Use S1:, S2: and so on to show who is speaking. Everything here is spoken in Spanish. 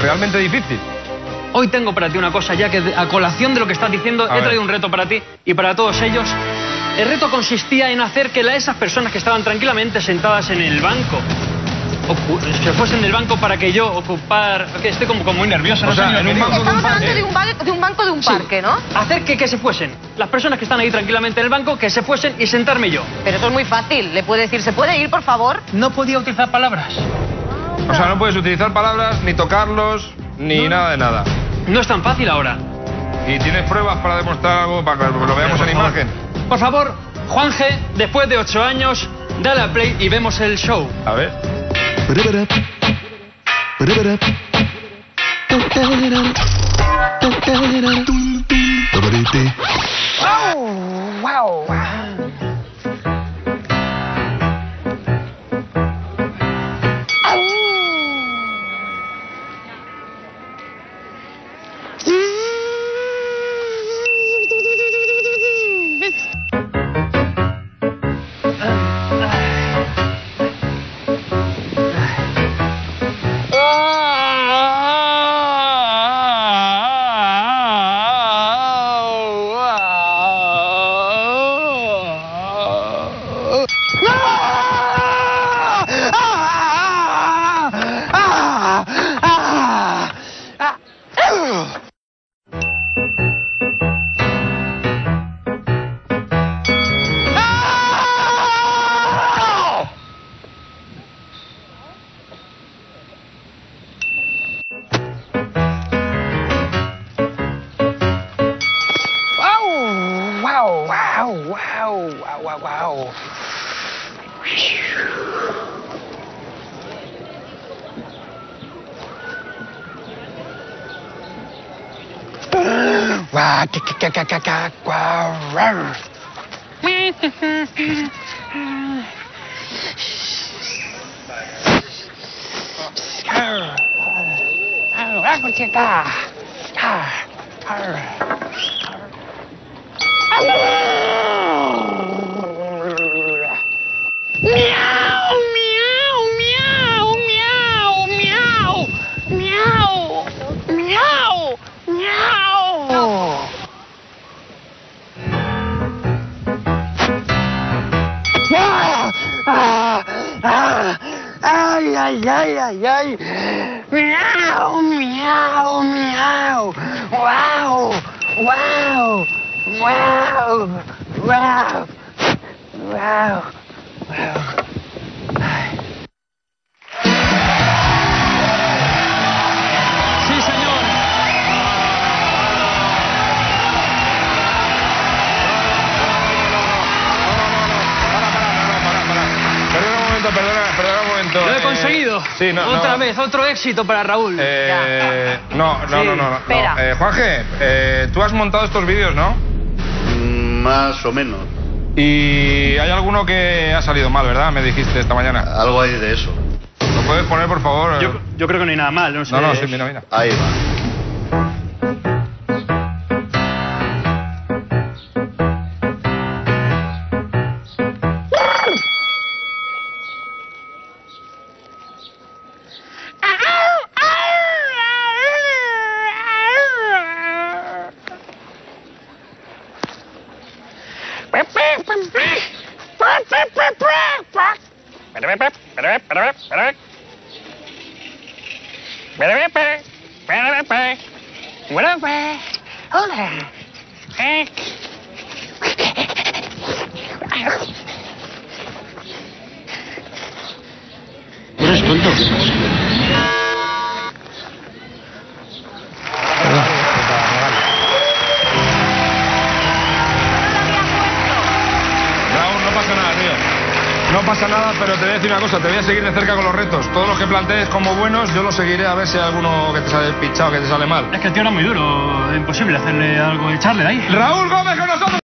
S1: realmente difícil.
S2: Hoy tengo para ti una cosa, ya que a colación de lo que estás diciendo,
S1: A
S2: he
S1: ver.
S2: traído un reto para ti y para todos ellos. El reto consistía en hacer que la- esas personas que estaban tranquilamente sentadas en el banco se fuesen del banco para que yo ocupar... que estoy como, como muy nervioso.
S1: O
S2: no sé
S1: en un banco
S3: Estamos
S1: de un
S3: hablando
S1: parque.
S3: de un, ba- de un banco de un
S2: Sí.
S3: parque, ¿no?
S2: Hacer que, que se fuesen. Las personas que están ahí tranquilamente en el banco, que se fuesen y sentarme yo.
S3: Pero eso es muy fácil. Le puede decir, ¿se puede ir, por favor?
S2: No podía utilizar palabras.
S1: O sea, no puedes utilizar palabras, ni tocarlos, ni nada de nada.
S2: No es tan fácil ahora.
S1: ¿Y tienes pruebas para demostrar algo, para que lo veamos en
S2: favor.
S1: imagen?
S2: Por favor, Juan G, después de ocho años, dale a play y vemos el show.
S1: A ver.
S4: Wow, wow, wow. Raconte pas. Ah, ah. À, ai ai ai ai ai Miau, miau, miau. Wow, wow, wow, wow, wow, wow.
S1: Perdona un momento, perdona, perdona un momento.
S2: Lo he
S1: Eh,
S2: conseguido.
S1: Sí, no,
S2: Otra
S1: no.
S2: vez, otro éxito para Raúl.
S1: Eh, no, no,
S2: Sí,
S1: no, no, no.
S3: espera.
S1: Eh, Juanje, eh, tú has montado estos vídeos, ¿no?
S5: Mm, Más o menos.
S1: Y hay alguno que ha salido mal, ¿verdad? Me dijiste esta mañana.
S5: Algo hay de eso.
S1: ¿Lo puedes poner, por favor?
S2: Yo, yo creo que no hay nada mal, no sé.
S1: No, no, sí, mira, mira.
S5: Ahí va.
S1: Hola. Kijk. Respondons. No pasa nada, pero te voy a decir una cosa, te voy a seguir de cerca con los retos. Todos los que plantees como buenos, yo los seguiré a ver si hay alguno que te sale pichado, que te sale mal.
S2: Es que el tío era muy duro, imposible hacerle algo, echarle de ahí.
S1: Raúl Gómez con nosotros.